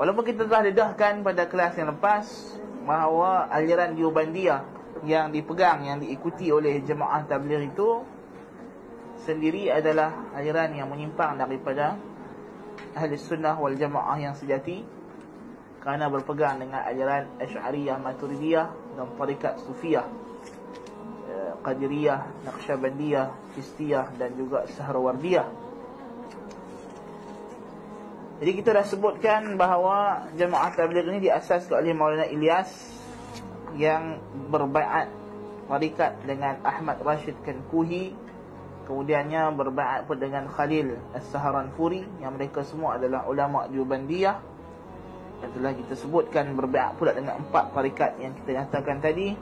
Walaupun kita telah dedahkan pada kelas yang lepas bahawa aliran Diobandiyah yang dipegang, yang diikuti oleh jemaah tabligh itu sendiri adalah aliran yang menyimpang daripada ahli sunnah wal jemaah yang sejati kerana berpegang dengan aliran Asy'ariyah Maturidiyah dan tarikat Sufiyah eh, Qadiriyah, Naqsyabandiyah, Chistiyah dan juga Sahrawardiyah jadi kita dah sebutkan bahawa jemaah tabligh ini diasaskan oleh Maulana Ilyas yang berbaiat tarikat dengan Ahmad Rashid Kankuhi kemudiannya berbaiat pun dengan Khalil As-Saharanfuri yang mereka semua adalah ulama Jubandiyah dan telah kita sebutkan berbaiat pula dengan empat tarikat yang kita nyatakan tadi.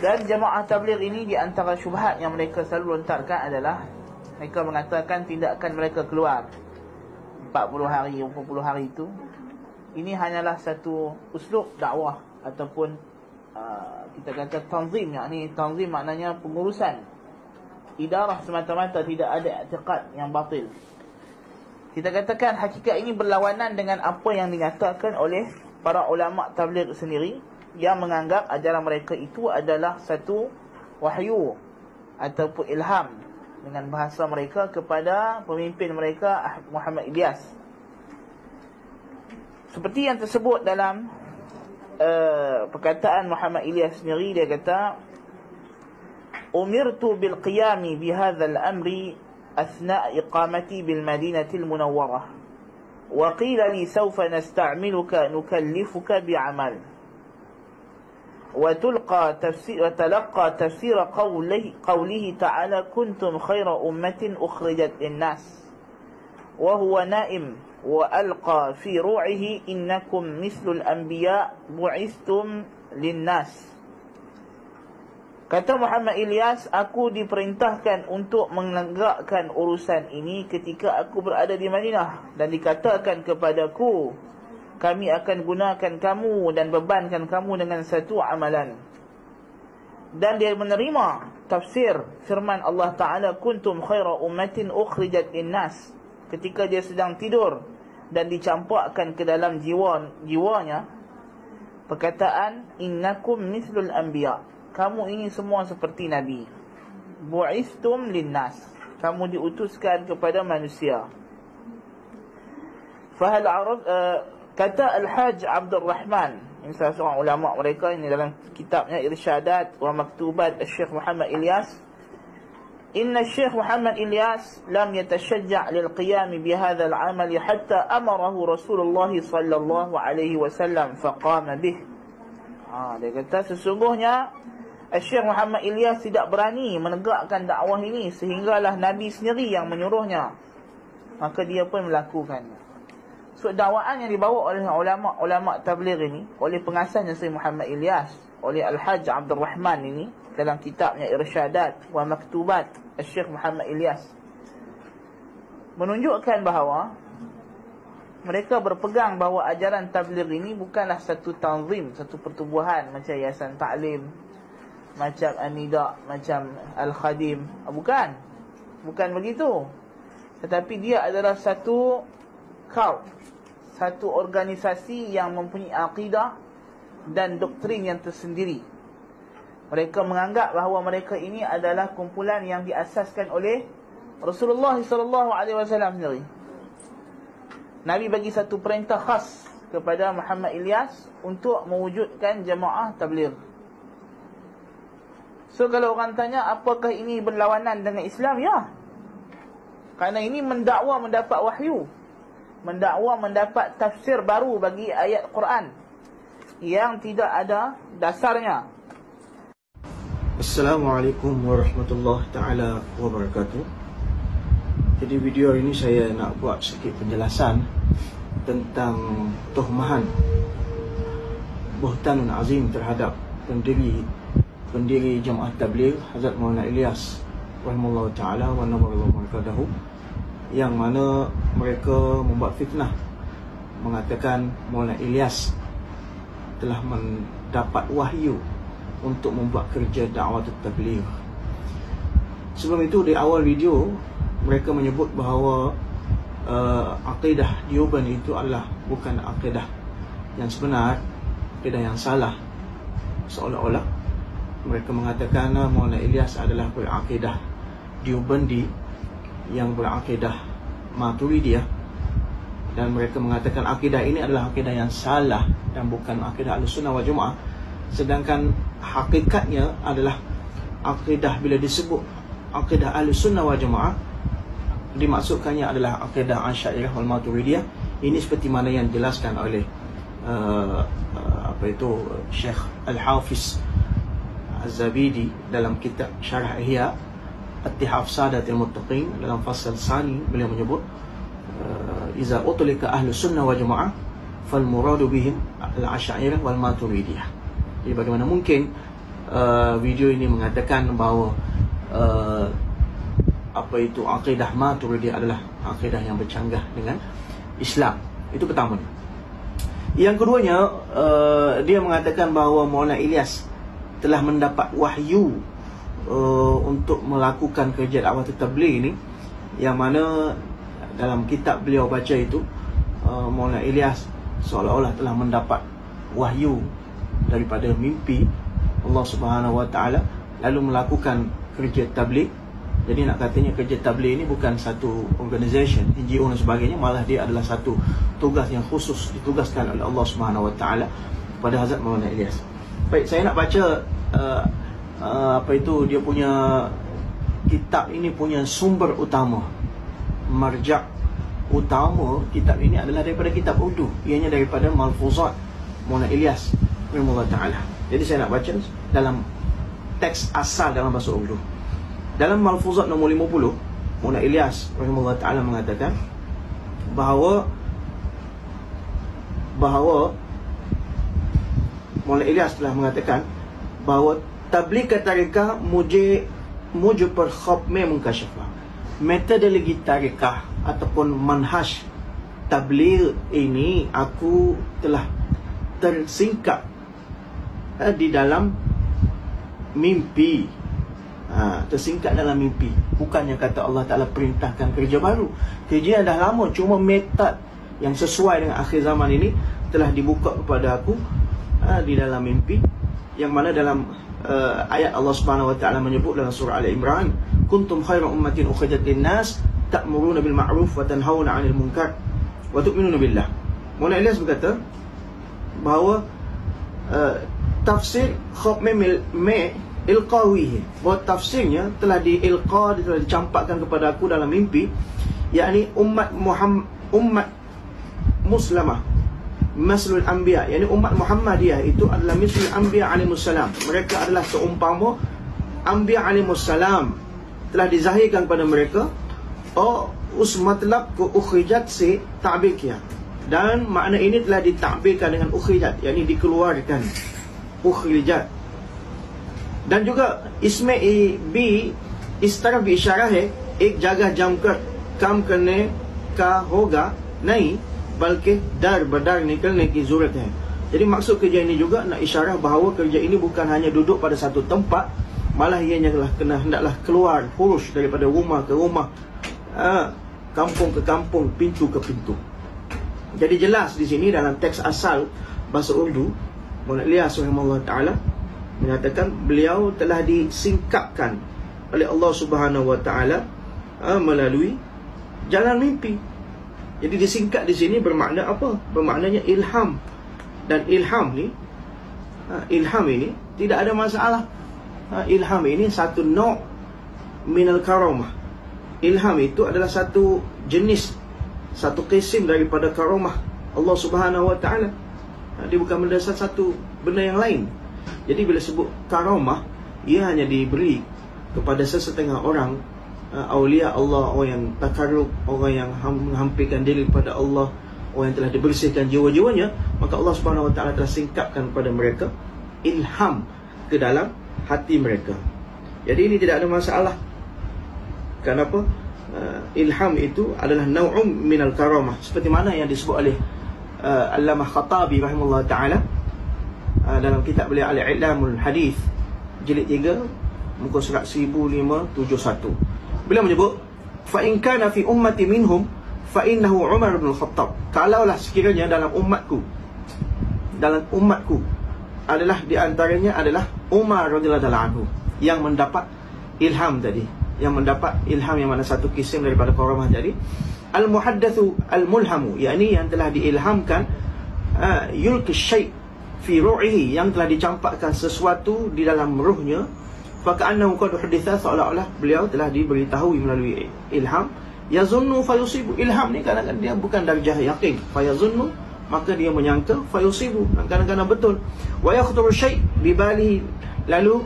Dan jemaah tabligh ini di antara syubhat yang mereka selalu lontarkan adalah mereka mengatakan tindakan mereka keluar 40 hari 40 hari itu ini hanyalah satu uslub dakwah ataupun uh, kita kata tanzim. Yakni tanzim maknanya pengurusan. Idarah semata-mata tidak ada i'tiqad yang batil. Kita katakan hakikat ini berlawanan dengan apa yang dinyatakan oleh para ulama tabligh sendiri yang menganggap ajaran mereka itu adalah satu wahyu ataupun ilham dengan bahasa mereka kepada pemimpin mereka Muhammad Ilyas. Seperti yang tersebut dalam uh, perkataan Muhammad Ilyas sendiri dia kata Umirtu bil qiyami bi hadzal amri athna iqamati bil madinati al munawwarah wa qila li sawfa وتلقى تفسير وتلقى تفسير قوله قوله تعالى كنتم خير أمة أخرجت للناس وهو نائم وألقى في روعه إنكم مثل الأنبياء بعثتم للناس Kata Muhammad Ilyas, aku diperintahkan untuk menegakkan urusan ini ketika aku berada di Madinah. Dan dikatakan kepadaku, kami akan gunakan kamu dan bebankan kamu dengan satu amalan. Dan dia menerima tafsir firman Allah Ta'ala, Kuntum khaira ummatin ukhrijat innas. Ketika dia sedang tidur dan dicampakkan ke dalam jiwa jiwanya, perkataan, Innakum mislul anbiya. Kamu ini semua seperti Nabi. Bu'istum linnas. Kamu diutuskan kepada manusia. Fahal araf... Uh, Kata Al-Hajj Abdul Rahman Ini salah seorang ulama mereka. Ini dalam kitabnya Irsyadat wa Maktubat Al-Syekh Muhammad Ilyas. Inna Syekh Muhammad Ilyas Lam yatashajja' lilqiyami bihada al-amali Hatta amarahu Rasulullah Sallallahu alaihi wasallam Faqama bih. Ha, Dia kata sesungguhnya Syekh Muhammad Ilyas tidak berani menegakkan dakwah ini Sehinggalah Nabi sendiri yang menyuruhnya. Maka dia pun melakukannya So dakwaan yang dibawa oleh ulama-ulama tabligh ini oleh pengasasnya Syekh Muhammad Ilyas, oleh Al-Hajj Abdul Rahman ini dalam kitabnya Irsyadat wa Maktubat Syekh Muhammad Ilyas menunjukkan bahawa mereka berpegang bahawa ajaran tabligh ini bukanlah satu tanzim, satu pertubuhan macam Yayasan Taklim, macam Anida, macam Al-Khadim. Bukan. Bukan begitu. Tetapi dia adalah satu cult, satu organisasi yang mempunyai akidah dan doktrin yang tersendiri. Mereka menganggap bahawa mereka ini adalah kumpulan yang diasaskan oleh Rasulullah sallallahu alaihi wasallam sendiri. Nabi bagi satu perintah khas kepada Muhammad Ilyas untuk mewujudkan jemaah tabligh. So kalau orang tanya apakah ini berlawanan dengan Islam? Ya. Karena ini mendakwa mendapat wahyu mendakwa mendapat tafsir baru bagi ayat Quran yang tidak ada dasarnya. Assalamualaikum warahmatullahi taala wabarakatuh. Jadi video ini saya nak buat sedikit penjelasan tentang tuhmahan buhtanun azim terhadap pendiri pendiri Jemaah Tabligh Hazrat Maulana Ilyas rahimahullah taala wa namallahu barakatuhu yang mana mereka membuat fitnah mengatakan Maulana Ilyas telah mendapat wahyu untuk membuat kerja dakwah tabligh. Sebelum itu di awal video mereka menyebut bahawa uh, akidah Dioban itu adalah bukan akidah yang sebenar, akidah yang salah. Seolah-olah mereka mengatakan Maulana Ilyas adalah berakidah Diobandi yang berakidah Maturidiyah dan mereka mengatakan akidah ini adalah akidah yang salah dan bukan akidah Ahlussunnah wal Jamaah. Sedangkan hakikatnya adalah akidah bila disebut akidah Ahlussunnah wal Jamaah dimaksudkannya adalah akidah Asy'ariyah wal Maturidiyah. Ini seperti mana yang dijelaskan oleh uh, uh, apa itu Syekh Al-Hafiz Az-Zabidi dalam kitab Syarah Ihya At-Tihaf Sadatil Muttaqin dalam fasal sani beliau menyebut uh, iza utlika ahlu sunnah wa jamaah fal muradu bihim al-asy'ariyah wal maturidiyah jadi bagaimana mungkin uh, video ini mengatakan bahawa uh, apa itu akidah Maturidiyah adalah akidah yang bercanggah dengan Islam. Itu pertama. Yang keduanya, uh, dia mengatakan bahawa Maulana Ilyas telah mendapat wahyu uh, untuk melakukan kerja dakwah tabligh ini yang mana dalam kitab beliau baca itu uh, Maulana Ilyas seolah-olah telah mendapat wahyu daripada mimpi Allah Subhanahu Wa Taala lalu melakukan kerja tabligh jadi nak katanya kerja tabligh ini bukan satu organisation, NGO dan sebagainya, malah dia adalah satu tugas yang khusus ditugaskan oleh Allah Subhanahu Wa Taala pada Hazrat Maulana Ilyas. Baik, saya nak baca uh, uh, apa itu dia punya kitab ini punya sumber utama. Marjak utama kitab ini adalah daripada kitab Urdu, ianya daripada Malfuzat Maulana Ilyas rahimahullah taala. Jadi saya nak baca dalam teks asal dalam bahasa Urdu. Dalam Malfuzat nombor 50 Muna Ilyas Rahimullah Ta'ala mengatakan Bahawa Bahawa Muna Ilyas telah mengatakan Bahawa Tablik tarikah Mujib Mujib per khobme mengkasyafah Metodologi tarikah Ataupun manhaj Tablir ini Aku telah Tersingkap eh, Di dalam Mimpi. Ha, tersingkat dalam mimpi. Bukannya kata Allah Ta'ala perintahkan kerja baru. Kerja yang dah lama cuma metod yang sesuai dengan akhir zaman ini telah dibuka kepada aku ha, di dalam mimpi. Yang mana dalam uh, ayat Allah Subhanahu Wa Ta'ala menyebut dalam surah Al Imran kuntum khairu ummatin ukhrijat nas ta'muruna bil ma'ruf wa tanhauna 'anil munkar wa tu'minuna billah. Mula Ilyas berkata bahawa uh, tafsir khab me ilqawihi. Bahawa tafsirnya telah diilqa telah dicampakkan kepada aku dalam mimpi yakni umat Muhammad umat muslimah maslul anbiya yakni umat Muhammadiyah itu adalah mislul anbiya alaihissalam mereka adalah seumpama anbiya alaihissalam telah dizahirkan pada mereka Oh, usmatlab ke ukhijat si ta'bikiyah dan makna ini telah ditakbirkan dengan ukhijat yakni dikeluarkan. Ukhijat dan juga isme bi istara bi isyarah eh, hai ek jagah jamkar kam karne ka hoga nahi बल्कि डर बदar निकलने की जरूरत है jadi maksud kerja ini juga nak isyarah bahawa kerja ini bukan hanya duduk pada satu tempat malah ianya telah kena hendaklah keluar hurus daripada rumah ke rumah ha, kampung ke kampung pintu ke pintu jadi jelas di sini dalam teks asal bahasa Urdu Muhammad Ilyas rahimahullah taala menyatakan beliau telah disingkapkan oleh Allah Subhanahu Wa Taala ha, melalui jalan mimpi. jadi disingkat di sini bermakna apa? Bermaknanya ilham. Dan ilham ni ha, ilham ini tidak ada masalah. Ha, ilham ini satu no' minal karamah. Ilham itu adalah satu jenis satu kisim daripada karamah Allah Subhanahu Wa Taala. Ha, dia bukan berdasar satu benda yang lain. Jadi bila sebut karamah Ia hanya diberi kepada sesetengah orang uh, Awliya Allah, orang yang takarub Orang yang menghampirkan diri kepada Allah Orang yang telah dibersihkan jiwa-jiwanya Maka Allah SWT telah singkapkan kepada mereka Ilham ke dalam hati mereka Jadi ini tidak ada masalah Kenapa? Uh, ilham itu adalah nau'um minal karamah Seperti mana yang disebut oleh uh, Allamah Khattabi rahimahullah ta'ala uh, dalam kitab beliau Al-Ilamul Hadis jilid 3 muka surat 1571. Beliau menyebut fa in kana fi ummati minhum fa innahu Umar bin Khattab. Kalaulah sekiranya dalam umatku dalam umatku adalah di antaranya adalah Umar radhiyallahu anhu yang mendapat ilham tadi, yang mendapat ilham yang mana satu kisah daripada Qaramah tadi. Al-muhaddathu al-mulhamu, yakni yang telah diilhamkan uh, yulki syai' fi ru'ihi yang telah dicampakkan sesuatu di dalam ruhnya faka'annahu qad huditha seolah-olah beliau telah diberitahu melalui ilham. Yazunnu fayusibu. Ilham ni kadang-kadang dia bukan darjah yakin. Fayazunnu maka dia menyangka fayusibu. Kadang-kadang betul. Wa yakhthuru syai' bi balihi lalu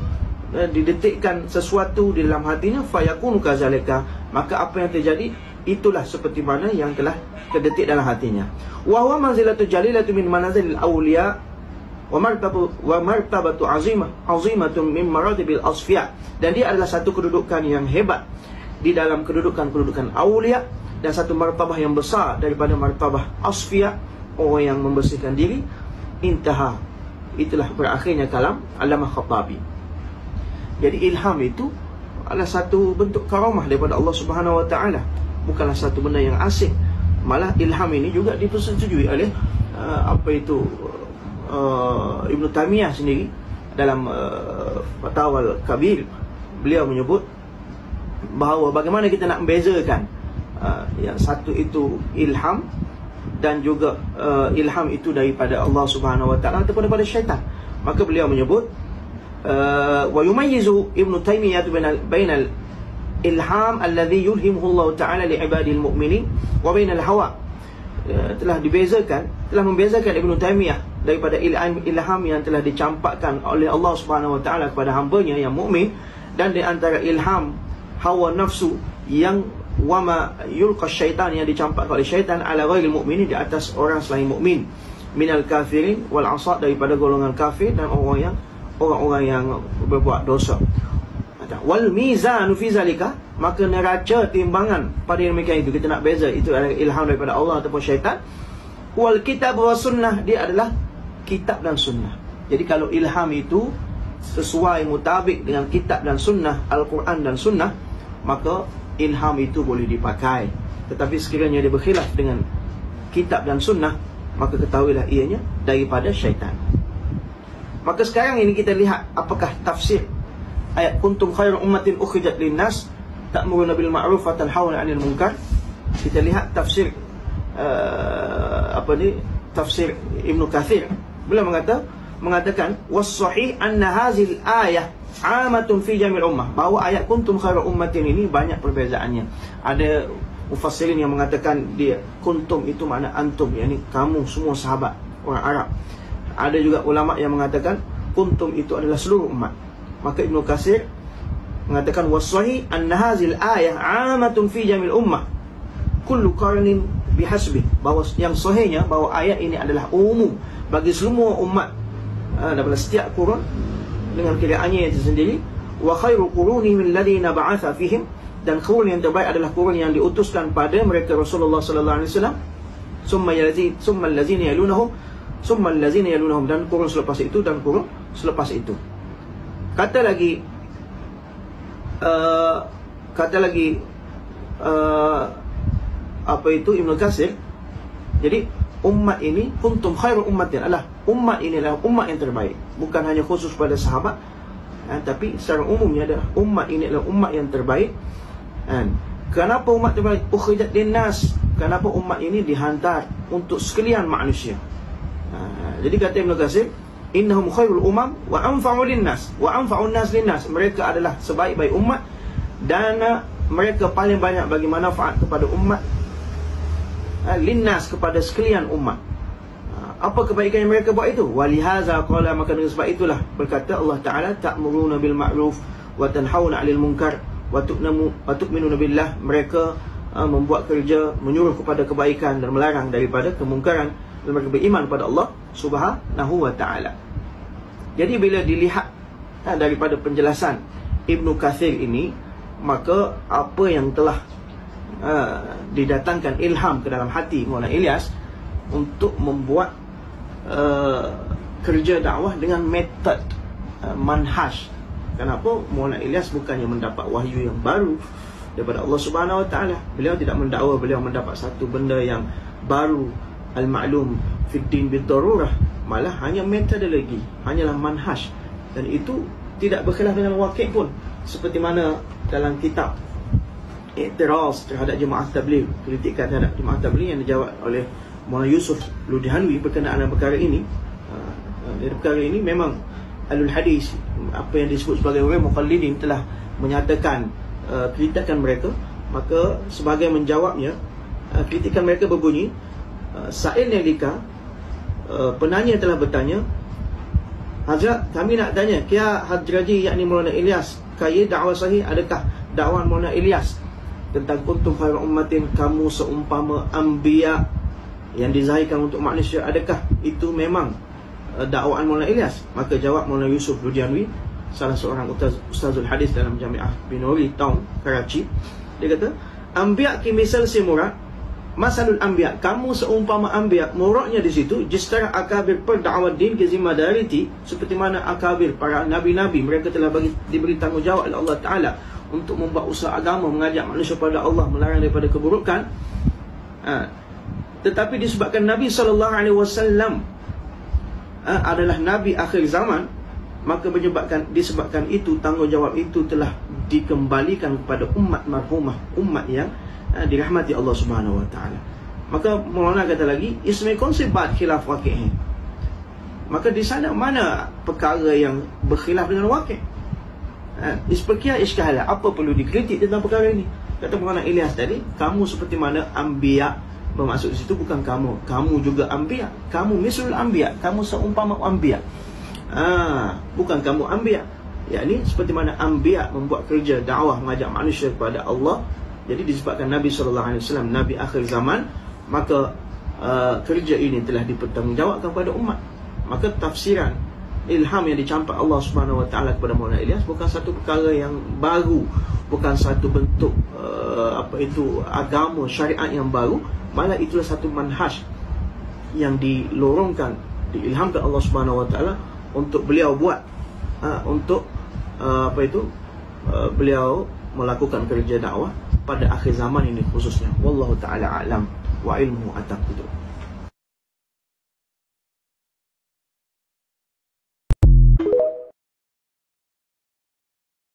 uh, didetikkan sesuatu di dalam hatinya fayakunu kazalika. Maka apa yang terjadi? Itulah seperti mana yang telah terdetik dalam hatinya. Wa huwa manzilatu jalilatu min manazilil awliya wa martabatu wa martabatu azimah azimatun min maratibil asfiya. Dan dia adalah satu kedudukan yang hebat di dalam kedudukan-kedudukan awliya dan satu martabah yang besar daripada martabah asfiya orang yang membersihkan diri. Intaha. Itulah berakhirnya kalam Allamah Khattabi. Jadi ilham itu adalah satu bentuk karamah daripada Allah Subhanahu Wa Taala. Bukanlah satu benda yang asing. Malah ilham ini juga dipersetujui oleh uh, apa itu uh, Ibn Taymiyah sendiri dalam uh, Fatwa Kabir beliau menyebut bahawa bagaimana kita nak membezakan uh, yang satu itu ilham dan juga uh, ilham itu daripada Allah Subhanahu Wa Taala ataupun daripada syaitan. Maka beliau menyebut uh, wa yumayyizu Ibn Taymiyah bainal bainal ilham alladhi yulhimuhu Allah Taala li ibadil mu'minin wa bainal hawa. Uh, telah dibezakan telah membezakan Ibn Taymiyah daripada ilham ilham yang telah dicampakkan oleh Allah Subhanahu Wa Taala kepada hamba-Nya yang mukmin dan di antara ilham hawa nafsu yang wama yulqa syaitan yang dicampakkan oleh syaitan ala ghairil mu'minin di atas orang selain mukmin. Minal kafirin wal asad daripada golongan kafir dan orang yang orang-orang yang berbuat dosa. Wal mizan fi zalika maka neraca timbangan pada yang demikian itu. Kita nak beza itu adalah ilham daripada Allah ataupun syaitan. Wal kitab wa sunnah dia adalah kitab dan sunnah. Jadi kalau ilham itu sesuai mutabik dengan kitab dan sunnah Al-Quran dan sunnah maka ilham itu boleh dipakai. Tetapi sekiranya dia berkhilaf dengan kitab dan sunnah maka ketahuilah ianya daripada syaitan. Maka sekarang ini kita lihat apakah tafsir ayat kuntum khairu ummatin ukhrijat linnas ta'muruna bil ma'ruf wa tanhauna 'anil munkar. Kita lihat tafsir uh, apa ni tafsir Ibnu Katsir beliau mengata mengatakan was sahih anna hazil ayah amatun fi jamil ummah. Bahawa ayat kuntum khairu ummatin ini banyak perbezaannya. Ada mufassirin yang mengatakan dia kuntum itu makna antum yakni kamu semua sahabat orang Arab. Ada juga ulama yang mengatakan kuntum itu adalah seluruh umat. Maka Ibnu Kasir mengatakan wasahi anna hazil ayah amatun fi jamil ummah. Kullu qarnin bihasbi. Bahawa yang sahihnya bahawa ayat ini adalah umum bagi semua umat ha, daripada setiap kurun dengan kiraannya itu sendiri. Wa khairu quruni min ladina ba'atha fihim. Dan kurun yang terbaik adalah kurun yang diutuskan pada mereka Rasulullah sallallahu alaihi wasallam. Summa yazid summa allazina yalunhum summa allazina yalunhum dan kurun selepas itu dan kurun selepas itu. Kata lagi uh, kata lagi uh, apa itu? Ibnu Katsir jadi umat ini kuntum khairu ummatin. Adalah umat ini adalah umat yang terbaik. Bukan hanya khusus pada sahabat ha, tapi secara umumnya adalah umat ini adalah umat yang terbaik. Kan kenapa umat terbaik? Ukhrijat linnas kenapa umat ini dihantar untuk sekalian manusia? Ha, jadi kata Ibn Qasir innahum khairul umam wa anfa'u linnas wa anfa'u nas linnas mereka adalah sebaik-baik umat dan mereka paling banyak bagi manfaat kepada umat uh, linnas kepada sekalian umat. Apa kebaikan yang mereka buat itu? Walihaza qala maka dengan sebab itulah berkata Allah taala ta'muruna bil ma'ruf wa tanhauna 'anil munkar wa tu'minu wa tu'minuna billah. Mereka uh, membuat kerja menyuruh kepada kebaikan dan melarang daripada kemungkaran. Dan mereka beriman kepada Allah Subhanahu wa taala. Jadi bila dilihat uh, daripada penjelasan Ibnu Kathir ini maka apa yang telah uh, didatangkan ilham ke dalam hati Maulana Ilyas untuk membuat Uh, kerja dakwah dengan metod uh, manhaj. Kenapa Maulana Ilyas bukannya mendapat wahyu yang baru daripada Allah Subhanahu Wa Taala. Beliau tidak mendakwa beliau mendapat satu benda yang baru al-ma'lum fi din bidarurah, malah hanya metodologi, hanyalah manhaj dan itu tidak berkhilaf dengan wakil pun seperti mana dalam kitab Iktiraz terhadap jemaah tabligh kritikan terhadap jemaah tabligh yang dijawab oleh Maulana Yusuf Ludihanwi berkenaan dengan perkara ini. Uh, dari perkara ini memang alul hadis apa yang disebut sebagai orang muqallidin telah menyatakan uh, kritikan mereka. Maka sebagai menjawabnya uh, kritikan mereka berbunyi uh, Sa'il Nelika uh, penanya telah bertanya Hazrat kami nak tanya Kia Hadraji yakni Maulana Ilyas Kaya dakwah sahih adakah dakwah Maulana Ilyas tentang kuntum khairu ummatin kamu seumpama anbiya yang dizahirkan untuk manusia adakah itu memang uh, dakwaan Maulana Ilyas? Maka jawab Maulana Yusuf Rudianwi salah seorang ustaz, ustazul hadis dalam Jamiah Binori Town Karachi. Dia kata anbiya ki misal si murad masalul anbiya kamu seumpama anbiya muradnya di situ justru akabir perdakwah din ke zimadariti seperti mana akabir para nabi-nabi mereka telah bagi diberi tanggungjawab oleh Allah Taala untuk membuat usaha agama mengajak manusia pada Allah melarang daripada keburukan ha. tetapi disebabkan Nabi sallallahu alaihi wasallam ha, adalah nabi akhir zaman maka menyebabkan disebabkan itu tanggungjawab itu telah dikembalikan kepada umat marhumah umat yang ha, dirahmati Allah Subhanahu wa taala. Maka Maulana kata lagi ismi konsibat khilaf waqi' maka di sana mana perkara yang berkhilaf dengan waqi' Ha, Ispekia iskahala Apa perlu dikritik tentang perkara ini? Kata Muhammad Ilyas tadi Kamu seperti mana ambiya Bermaksud di situ bukan kamu. Kamu juga ambiya Kamu misul ambiya Kamu seumpama ambiya ha, Bukan kamu ambiya Ya ini seperti mana ambiya Membuat kerja dakwah Mengajak manusia kepada Allah. Jadi disebabkan Nabi SAW Nabi akhir zaman Maka uh, kerja ini telah dipertanggungjawabkan kepada umat. Maka tafsiran ilham yang dicampak Allah Subhanahu Wa Taala kepada Maulana Ilyas bukan satu perkara yang baru, bukan satu bentuk uh, apa itu agama syariat yang baru, malah itulah satu manhaj yang dilorongkan, diilhamkan Allah Subhanahu Wa Taala untuk beliau buat uh, untuk uh, apa itu uh, beliau melakukan kerja dakwah pada akhir zaman ini khususnya. Wallahu taala alam wa ilmu itu